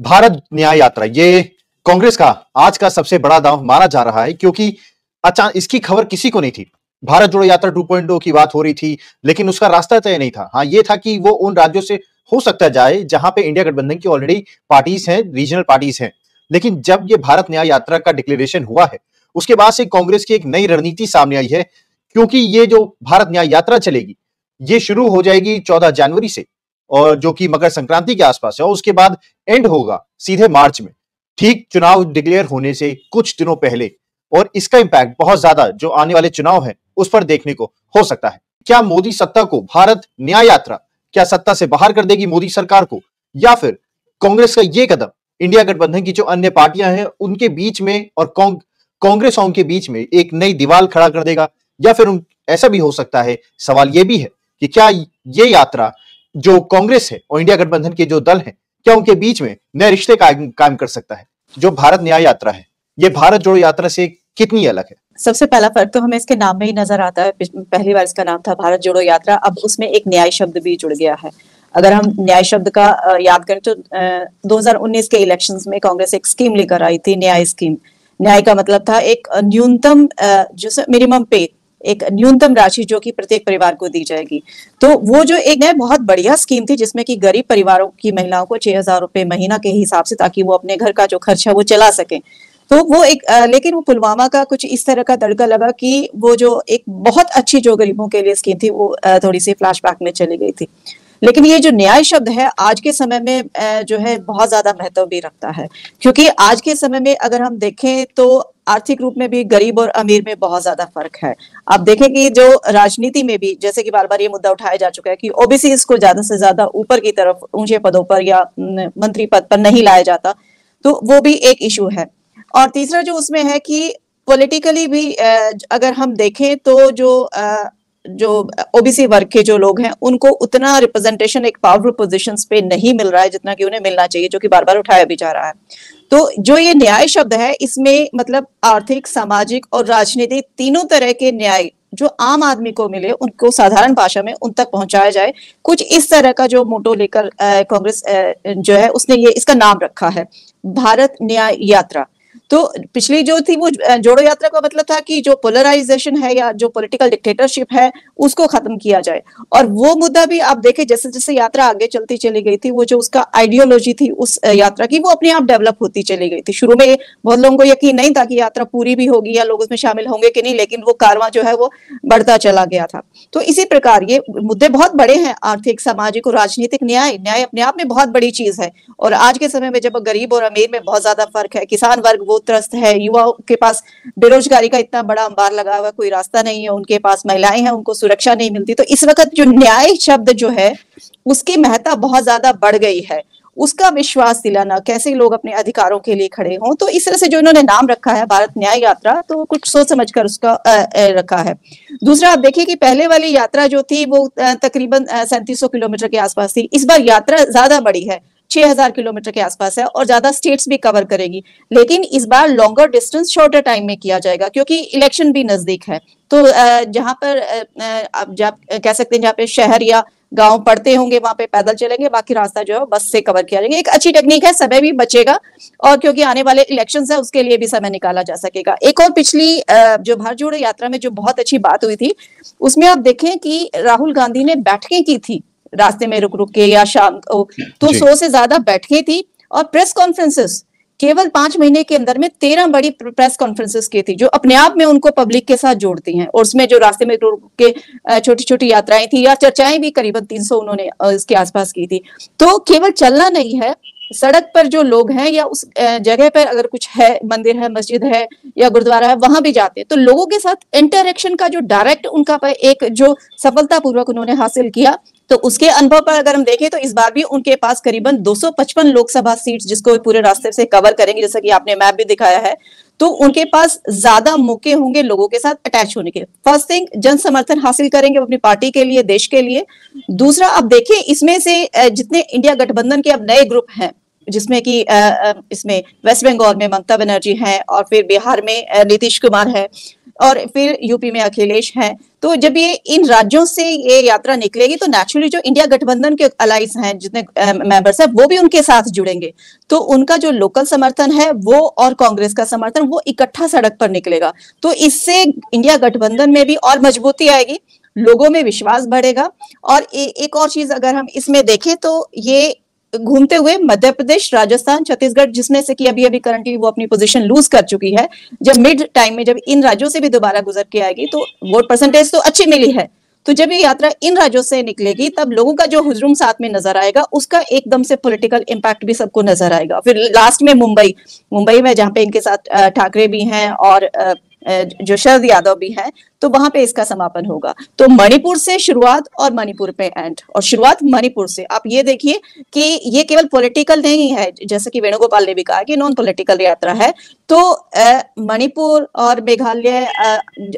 भारत न्याय यात्रा। ये कांग्रेस का आज का सबसे बड़ा दाव माना जा रहा है, क्योंकि अचानक इसकी खबर किसी को नहीं थी। भारत जोड़ो यात्रा 2.0 की बात हो रही थी, लेकिन उसका रास्ता तय नहीं था। हाँ ये था कि वो उन राज्यों से हो सकता जाए, जहाँ पे इंडिया गठबंधन की ऑलरेडी पार्टीज़ हैं रीजनल पार्टीज़ हैं। लेकिन जब ये भारत न्याय यात्रा का डिक्लेरेशन हुआ है, उसके बाद से कांग्रेस की एक नई रणनीति सामने आई है, क्योंकि ये जो भारत न्याय यात्रा चलेगी, ये शुरू हो जाएगी चौदह जनवरी से। और जो कि मकर संक्रांति के आसपास है, और उसके बाद एंड होगा, सीधे मार्च में। ठीक, चुनाव डिक्लेयर होने से कुछ दिनों पहले, और इसका इंपैक्ट बहुत ज़्यादा जो आने वाले चुनाव है, उस पर देखने को हो सकता है। क्या मोदी सत्ता को भारत न्याय यात्रा, क्या सत्ता से बाहर कर देगी मोदी सरकार को? या फिर कांग्रेस का ये कदम, इंडिया गठबंधन की जो अन्य पार्टियाँ हैं, उनके बीच में और कांग्रेस और उनके बीच में एक नई दीवार खड़ा कर देगा? या फिर ऐसा भी हो सकता है, सवाल यह भी है कि क्या ये यात्रा जो कांग्रेस है और इंडिया गठबंधन के जो दल हैं, क्या उनके बीच में नए रिश्ते कायम कर सकता है? जो भारत न्याय यात्रा है, ये भारत जोड़ो यात्रा से कितनी अलग है? सबसे पहला फ़र्क तो हमें इसके नाम में ही नज़र आता है। पहली बार इसका नाम था भारत जोड़ो यात्रा, अब उसमें एक न्याय शब्द भी जुड़ गया है। अगर हम न्याय शब्द का याद करें तो 2019 के इलेक्शंस में कांग्रेस एक स्कीम लेकर आई थी, न्याय स्कीम न्याय का मतलब था एक न्यूनतम जो मिनिमम पे एक न्यूनतम राशि जो कि प्रत्येक परिवार को दी जाएगी। तो वो जो एक है बहुत बढ़िया स्कीम थी जिसमें कि गरीब परिवारों की महिलाओं को छह हज़ार रुपए महीना के हिसाब से ताकि वो अपने घर का जो खर्च है वो चला सके। तो वो एक आ, लेकिन वो पुलवामा का कुछ इस तरह का तड़का लगा कि वो जो एक बहुत अच्छी जो गरीबों के लिए स्कीम थी वो आ, थोड़ी सी फ्लैशबैक में चली गई थी। लेकिन ये जो न्याय शब्द है, आज के समय में जो है, बहुत ज़्यादा महत्व भी रखता है। क्योंकि आज के समय में अगर हम देखें तो आर्थिक रूप में भी गरीब और अमीर में बहुत ज़्यादा फ़र्क है। आप देखें कि जो राजनीति में भी, जैसे कि बार बार ये मुद्दा उठाया जा चुका है कि ओबीसी इसको ज़्यादा से ज़्यादा ऊपर की तरफ़ ऊँचे पदों पर या मंत्री पद पर नहीं लाया जाता तो वो भी एक इशू है। और तीसरा जो उसमें है कि पॉलिटिकली भी अगर हम देखें तो जो जो ओबीसी वर्ग के जो लोग हैं, उनको उतना रिप्रेजेंटेशन एक पावरफुल पोजीशंस पे नहीं मिल रहा है जितना कि उन्हें मिलना चाहिए, जो कि बार बार उठाया भी जा रहा है। तो जो ये न्याय शब्द है, इसमें मतलब आर्थिक, सामाजिक और राजनीतिक तीनों तरह के न्याय जो आम आदमी को मिले, उनको साधारण भाषा में उन तक पहुँचाया जाए। कुछ इस तरह का जो मोटो लेकर कांग्रेस जो है, उसने ये, इसका नाम रखा है, भारत न्याय यात्रा। तो पिछली जो थी वो जोड़ो यात्रा का मतलब था कि जो पोलराइजेशन है या जो पॉलिटिकल डिक्टेटरशिप है, उसको खत्म किया जाए। और वो मुद्दा भी आप देखें, जैसे जैसे यात्रा आगे चलती चली गई थी, वो जो उसका आइडियोलॉजी थी उस यात्रा की, वो अपने आप डेवलप होती चली गई थी। शुरू में बहुत लोगों को यकीन नहीं था कि यात्रा पूरी भी होगी या लोग उसमें शामिल होंगे कि नहीं, लेकिन वो कारवा जो है वो बढ़ता चला गया था। तो इसी प्रकार ये मुद्दे बहुत बड़े हैं, आर्थिक, सामाजिक और राजनीतिक न्याय। न्याय अपने आप में बहुत बड़ी चीज़ है। और आज के समय में जब गरीब और अमीर में बहुत ज़्यादा फ़र्क है, किसान वर्ग वो त्रस्त है। युवाओं के पास बेरोजगारी का इतना बड़ा अंबार लगा हुआ कोई रास्ता नहीं है, उनके पास महिलाएँ हैं, उनको सुरक्षा नहीं मिलती। तो इस वक्त जो न्याय शब्द जो है, उसकी महत्ता बहुत ज़्यादा बढ़ गई है। उसका विश्वास दिलाना, कैसे लोग अपने अधिकारों के लिए खड़े हों तो इस तरह से जो इन्होंने नाम रखा है, भारत न्याय यात्रा तो कुछ सोच समझ कर उसका रखा है। दूसरा, आप देखिए कि पहले वाली यात्रा जो थी, वो तकरीबन सैंतीस किलोमीटर के आसपास थी। इस बार यात्रा ज़्यादा बड़ी है। 6000 किलोमीटर के आसपास है और ज़्यादा स्टेट्स भी कवर करेगी। लेकिन इस बार लॉन्गर डिस्टेंस शॉर्टर टाइम में किया जाएगा, क्योंकि इलेक्शन भी नज़दीक है। तो जहाँ पर आप कह सकते हैं जहाँ पे शहर या गाँव पड़ते होंगे, वहाँ पे पैदल चलेंगे, बाकी रास्ता जो है बस से कवर किया जाएगा। एक अच्छी टेक्निक है, समय भी बचेगा और क्योंकि आने वाले इलेक्शन है, उसके लिए भी समय निकाला जा सकेगा। एक और पिछली जो भारत जोड़ो यात्रा में जो बहुत अच्छी बात हुई थी, उसमें आप देखें कि राहुल गांधी ने बैठकें की थी। रास्ते में रुक रुक के या शाम तो सौ से ज़्यादा बैठकें थी और प्रेस कॉन्फ्रेंसेस केवल पाँच महीने के अंदर में तेरह बड़ी प्रेस कॉन्फ्रेंसेस की थी जो अपने आप में उनको पब्लिक के साथ जोड़ती हैं। और उसमें जो रास्ते में रुक के छोटी छोटी यात्राएँ थी या चर्चाएँ भी करीबन तीन सौ उन्होंने इसके आसपास की थी। तो केवल चलना नहीं है सड़क पर जो लोग हैं या उस जगह पर अगर कुछ है, मंदिर है, मस्जिद है या गुरुद्वारा है, वहाँ भी जाते हैं। तो लोगों के साथ इंटरेक्शन का जो डायरेक्ट उनका पर एक जो सफलतापूर्वक उन्होंने हासिल किया तो उसके अनुभव पर अगर हम देखें तो इस बार भी उनके पास करीबन 255 लोकसभा सीट्स जिसको पूरे रास्ते से कवर करेंगे, जैसा कि आपने मैप भी दिखाया है तो उनके पास ज़्यादा मौके होंगे लोगों के साथ अटैच होने के फ़र्स्ट थिंग जन समर्थन हासिल करेंगे अपनी पार्टी के लिए, देश के लिए। दूसरा आप देखिए इसमें से जितने इंडिया गठबंधन के अब नए ग्रुप हैं जिसमें कि इसमें वेस्ट बंगाल में ममता बनर्जी हैं और फिर बिहार में नीतीश कुमार है और फिर यूपी में अखिलेश है। तो जब ये इन राज्यों से ये यात्रा निकलेगी तो नेचुरली जो इंडिया गठबंधन के अलाइंस हैं जितने मेंबर्स हैं वो भी उनके साथ जुड़ेंगे। तो उनका जो लोकल समर्थन है वो और कांग्रेस का समर्थन वो इकट्ठा सड़क पर निकलेगा। तो इससे इंडिया गठबंधन में भी और मजबूती आएगी लोगों में विश्वास बढ़ेगा। और ए, एक और चीज़ अगर हम इसमें देखें तो ये घूमते हुए मध्य प्रदेश, राजस्थान, छत्तीसगढ़, जिसमें से कि अभी अभी करंटली वो अपनी पोजीशन लूज कर चुकी है। जब मिड टाइम में जब इन राज्यों से भी दोबारा गुजर के आएगी तो वोट परसेंटेज तो अच्छी मिली है। तो जब ये यात्रा इन राज्यों से निकलेगी, तब लोगों का जो हुजूम साथ में नज़र आएगा, उसका एकदम से पॉलिटिकल इम्पैक्ट भी सबको नज़र आएगा। फिर लास्ट में मुंबई। मुंबई में जहाँ पे इनके साथ ठाकरे भी हैं और जो शरद यादव भी है तो वहाँ पे इसका समापन होगा। तो मणिपुर से शुरुआत और मणिपुर पे एंड और शुरुआत मणिपुर से। आप ये देखिए कि ये केवल पॉलिटिकल नहीं है, जैसे कि वेणुगोपाल ने भी कहा कि नॉन पॉलिटिकल यात्रा है। तो मणिपुर और मेघालय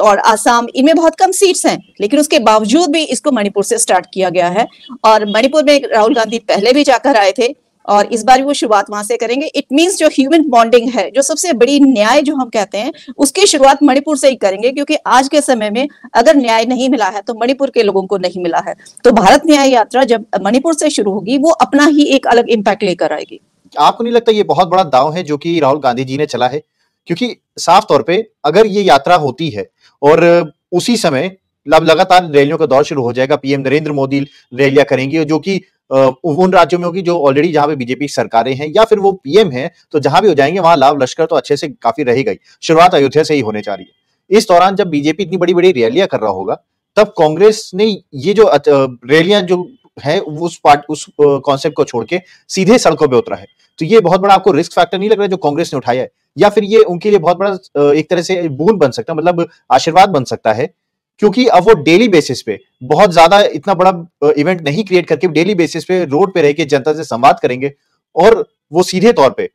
और आसाम, इनमें बहुत कम सीट्स हैं, लेकिन उसके बावजूद भी इसको मणिपुर से स्टार्ट किया गया है। और मणिपुर में राहुल गांधी पहले भी जाकर आए थे और इस बार भी वो शुरुआत वहाँ से करेंगे। इट मीन्स जो ह्यूमन बॉन्डिंग है, जो सबसे बड़ी न्याय जो हम कहते हैं, उसकी शुरुआत मणिपुर से ही करेंगे, क्योंकि आज के समय में अगर न्याय नहीं मिला है तो मणिपुर के लोगों को नहीं मिला है। तो भारत न्याय यात्रा जब मणिपुर से शुरू होगी, वो अपना ही एक अलग इम्पैक्ट लेकर आएगी। आपको नहीं लगता ये बहुत बड़ा दाव है जो कि राहुल गांधी जी ने चला है? क्योंकि साफ़ तौर पे अगर ये यात्रा होती है, और उसी समय लगातार रैलियों का दौर शुरू हो जाएगा, पीएम नरेंद्र मोदी रैलियाँ करेंगे, जो कि उन राज्यों में होगी जो ऑलरेडी जहाँ पे बीजेपी सरकारें हैं या फिर वो पीएम हैं तो जहाँ भी हो जाएँगे, वहाँ लाभ लश्कर तो अच्छे से काफ़ी रहेगा ही शुरुआत अयोध्या से ही होने जा रही है। इस दौरान जब बीजेपी इतनी बड़ी बड़ी रैलियाँ कर रहा होगा, तब कांग्रेस ने ये जो रैलियाँ जो है, उस पार्ट, उस कॉन्सेप्ट को छोड़ के सीधे सड़कों पर उतरा है। तो ये बहुत बड़ा आपको रिस्क फैक्टर नहीं लग रहा जो कांग्रेस ने उठाया है? या फिर ये उनके लिए बहुत बड़ा एक तरह से बूंद बन सकता है मतलब आशीर्वाद बन सकता है? क्योंकि अब वो डेली बेसिस पे बहुत ज़्यादा इतना बड़ा इवेंट नहीं क्रिएट करके डेली बेसिस पे रोड पे रह के जनता से संवाद करेंगे और वो सीधे तौर पे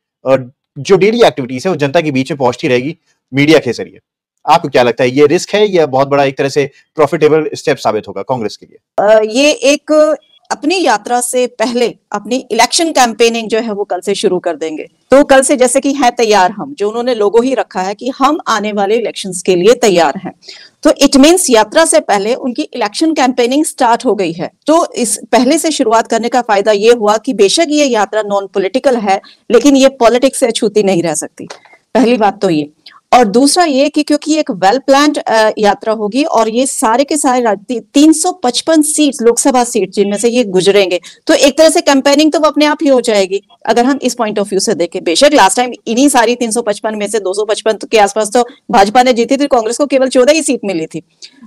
जो डेली एक्टिविटीज़ है वो जनता के बीच में पहुँचती रहेगी मीडिया के ज़रिए। आपको क्या लगता है, ये रिस्क है या बहुत बड़ा एक तरह से प्रॉफिटेबल स्टेप साबित होगा कांग्रेस के लिए? ये एक अपनी यात्रा से पहले अपनी इलेक्शन कैंपेनिंग जो है वो कल से शुरू कर देंगे। तो कल से जैसे कि है तैयार हम, जो उन्होंने लोगो ही रखा है कि हम आने वाले इलेक्शंस के लिए तैयार हैं। तो इट मीन्स यात्रा से पहले उनकी इलेक्शन कैंपेनिंग स्टार्ट हो गई है। तो इस पहले से शुरुआत करने का फ़ायदा ये हुआ कि बेशक ये यात्रा नॉन पोलिटिकल है, लेकिन ये पॉलिटिक्स से छूती नहीं रह सकती। पहली बात तो ये। और दूसरा ये कि क्योंकि एक वेल प्लान यात्रा होगी और ये सारे के सारे तीन सौ पचपन सीट लोकसभा सीट जिनमें से ये गुजरेंगे। तो एक तरह से कैंपेनिंग तो वो अपने आप ही हो जाएगी, अगर हम इस पॉइंट ऑफ़ व्यू से देखें। बेशक लास्ट टाइम इन्हीं सारी 355 में से 255 के आसपास तो भाजपा ने जीती थी, कांग्रेस को केवल चौदह ही सीट मिली थी।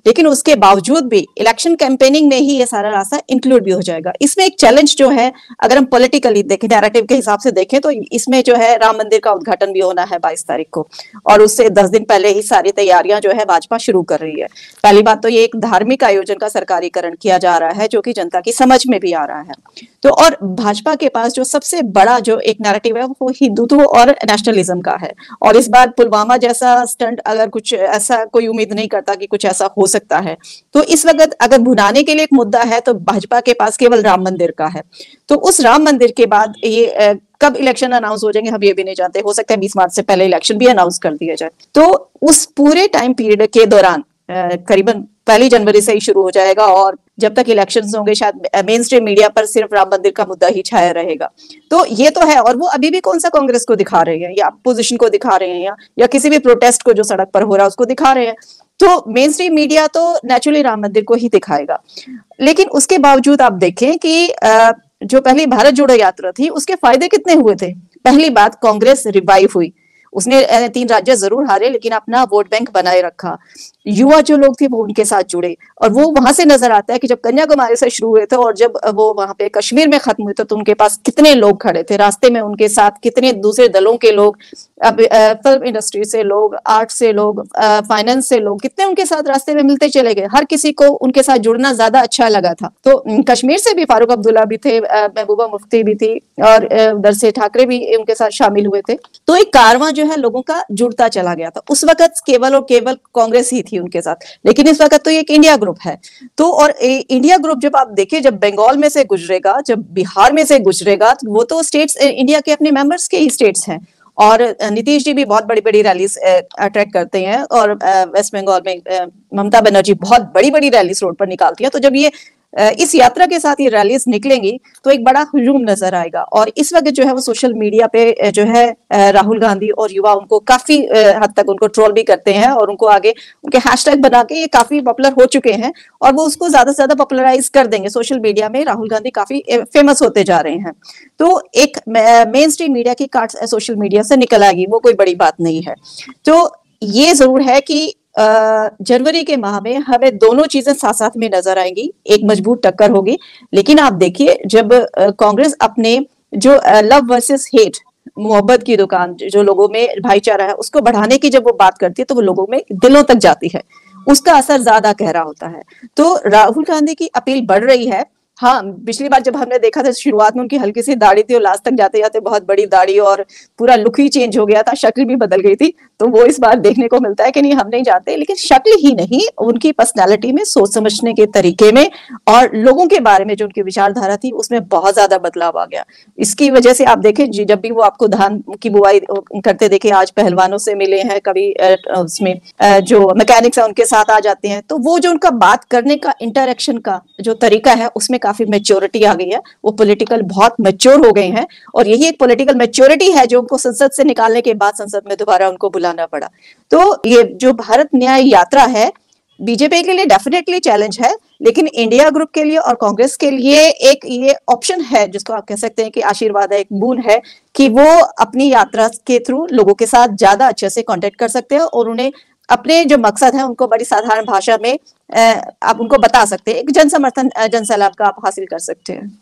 लेकिन उसके बावजूद भी इलेक्शन कैंपेनिंग में ही ये सारा रास्ता इंक्लूड भी हो जाएगा। इसमें एक चैलेंज जो है, अगर हम पोलिटिकली देखें नैरेटिव के हिसाब से देखें तो इसमें जो है राम मंदिर का उद्घाटन भी होना है बाईस तारीख को। और उससे दस दिन पहले ही सारी तैयारियाँ जो है भाजपा शुरू कर रही है। पहली बात तो ये एक धार्मिक आयोजन का सरकारीकरण किया जा रहा है, जो कि जनता की समझ में भी आ रहा है। तो और भाजपा के पास जो सबसे बड़ा जो एक नैरेटिव है, वो हिंदुत्व और नेशनलिज्म का है। और इस बार पुलवामा जैसा स्टंट अगर कुछ ऐसा कोई उम्मीद नहीं करता कि कुछ ऐसा हो सकता है तो इस वक्त अगर भुनाने के लिए एक मुद्दा है तो भाजपा के पास केवल राम मंदिर का है। तो उस राम मंदिर के बाद ये कब इलेक्शन अनाउंस हो जाएँगे हम ये भी नहीं जानते। हो सकता है बीस मार्च से पहले इलेक्शन भी अनाउंस कर दिया जाए। तो उस पूरे टाइम पीरियड के दौरान करीबन पहली जनवरी से ही शुरू हो जाएगा और जब तक इलेक्शंस होंगे शायद मेन स्ट्रीम मीडिया पर सिर्फ़ राम मंदिर का मुद्दा ही छाया रहेगा। तो ये तो है और वो अभी भी कौन सा कांग्रेस को दिखा रहे हैं या अपोजिशन को दिखा रहे हैं या, या किसी भी प्रोटेस्ट को जो सड़क पर हो रहा है उसको दिखा रहे हैं। तो मेन स्ट्रीम मीडिया तो नेचुरली राम मंदिर को ही दिखाएगा। लेकिन उसके बावजूद आप देखें कि जो पहली भारत जोड़ो यात्रा थी, उसके फ़ायदे कितने हुए थे? पहली बात, कांग्रेस रिवाइव हुई। उसने तीन राज्य ज़रूर हारे, लेकिन अपना वोट बैंक बनाए रखा। युवा जो लोग थे वो उनके साथ जुड़े और वो वहाँ से नज़र आता है कि जब कन्याकुमारी से शुरू हुए थे और जब वो वहाँ पे कश्मीर में खत्म हुए थे तो उनके पास कितने लोग खड़े थे? रास्ते में उनके साथ कितने दूसरे दलों के लोग, अब फ़िल्म इंडस्ट्री से लोग आर्ट से लोग फाइनेंस से लोग, कितने उनके साथ रास्ते में मिलते चले गए? हर किसी को उनके साथ जुड़ना ज़्यादा अच्छा लगा था। तो कश्मीर से भी फारूक अब्दुल्ला भी थे महबूबा मुफ्ती भी थी और उधर से ठाकरे भी उनके साथ शामिल हुए थे। तो एक कारवा जो है लोगों का जुड़ता चला गया था। उस वक्त केवल और केवल कांग्रेस ही थी। थी उनके साथ। लेकिन इस वक्त तो ये एक इंडिया ग्रुप है। तो और ए, इंडिया ग्रुप जब आप देखिए जब बंगाल में से गुजरेगा जब बिहार में से गुजरेगा तो वो तो स्टेट्स इंडिया के अपने मेंबर्स के ही स्टेट्स हैं। और नीतीश जी भी बहुत बड़ी बड़ी रैलीज अट्रैक्ट करते हैं। और वेस्ट बंगाल में ममता बनर्जी बहुत बड़ी बड़ी रैलीज रोड पर निकालती है। तो जब ये इस यात्रा के साथ ये रैलीज निकलेंगी तो एक बड़ा हजूम नज़र आएगा। और इस वक्त जो है वो सोशल मीडिया पे जो है राहुल गांधी और युवा उनको काफ़ी हद तक उनको ट्रोल भी करते हैं और उनको आगे उनके हैशटैग बना के ये काफ़ी पॉपुलर हो चुके हैं और वो उसको ज़्यादा से ज़्यादा पॉपुलराइज कर देंगे। सोशल मीडिया में राहुल गांधी काफ़ी फ़ेमस होते जा रहे हैं। तो एक मेन स्ट्रीम मीडिया की कार्ड सोशल मीडिया से निकल आएगी, वो कोई बड़ी बात नहीं है। तो ये ज़रूर है कि जनवरी के माह में हमें दोनों चीज़ें साथ साथ में नज़र आएँगी। एक मज़बूत टक्कर होगी, लेकिन आप देखिए, जब कांग्रेस अपने जो लव वर्सेस हेट, मोहब्बत की दुकान, जो लोगों में भाईचारा है, उसको बढ़ाने की जब वो बात करती है तो वो लोगों में दिलों तक जाती है। उसका असर ज़्यादा गहरा होता है। तो राहुल गांधी की अपील बढ़ रही है हाँ पिछली बार जब हमने देखा था, शुरुआत में उनकी हल्की सी दाढ़ी थी और लास्ट तक जाते जाते बहुत बड़ी दाढ़ी और पूरा लुक ही चेंज हो गया था, शक्ल भी बदल गई थी। तो वो इस बार देखने को मिलता है कि नहीं, हम नहीं जानते, लेकिन शक्ल ही नहीं, उनकी पर्सनैलिटी में, सोच समझने के तरीके में और लोगों के बारे में जो उनकी विचारधारा थी, उसमें बहुत ज़्यादा बदलाव आ गया। इसकी वजह से आप देखें जब भी वो आपको धान की बुआई करते देखे, आज पहलवानों से मिले हैं, कभी उसमें जो मैकेनिक्स है, उनके साथ आ जाते हैं तो वो जो उनका बात करने का इंटरेक्शन का जो तरीका है, उसमें काफ़ी मेच्योरिटी आ गई है। वो पॉलिटिकल बहुत मेच्योर हो गए हैं और यही एक पॉलिटिकल मेच्योरिटी है जो उनको संसद से निकालने के बाद संसद में दोबारा उनको बुलाना पड़ा। तो ये जो भारत न्याय यात्रा है बीजेपी के लिए डेफिनेटली चैलेंज है, लेकिन इंडिया ग्रुप के लिए और कांग्रेस के लिए एक ये ऑप्शन है, जिसको आप कह सकते हैं कि आशीर्वाद है, एक बून है, कि वो अपनी यात्रा के थ्रू लोगों के साथ ज़्यादा अच्छे से कांटेक्ट कर सकते हैं और उन्हें अपने जो मकसद है, उनको बड़ी साधारण भाषा में आप उनको बता सकते हैं। एक जन समर्थन जनसैलाब का आप हासिल कर सकते हैं।